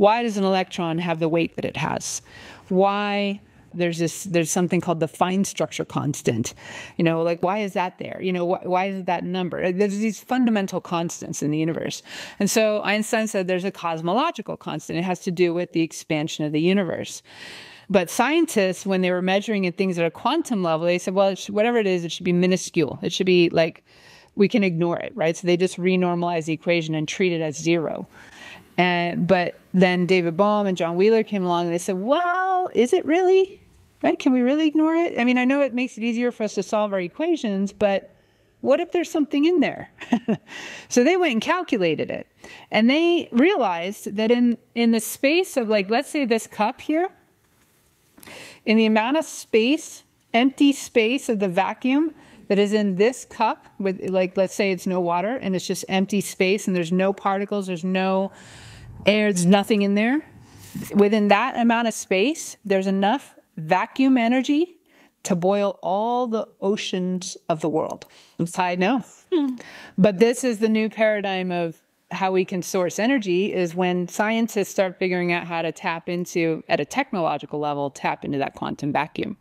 why does an electron have the weight that it has? Why there's this there's something called the fine structure constant you know like why is that there you know wh- why is that number there's these fundamental constants in the universe and so einstein said there's a cosmological constant it has to do with the expansion of the universe but scientists, when they were measuring at things at a quantum level, they said, well, should, whatever it is, it should be minuscule. It should be like, we can ignore it, right? So they just renormalize the equation and treat it as zero. And, but then David Bohm and John Wheeler came along and they said, well, is it really? Right? Can we really ignore it? I mean, I know it makes it easier for us to solve our equations, but what if there's something in there? so they went and calculated it. And they realized that in, in the space of like, let's say this cup here, in the amount of space, empty space of the vacuum that is in this cup with like let's say it's no water and it's just empty space and there's no particles, there's no there's nothing in there. Within that amount of space, there's enough vacuum energy to boil all the oceans of the world. I know. Hmm. but this is the new paradigm of how we can source energy is when scientists start figuring out how to tap into, at a technological level, tap into that quantum vacuum.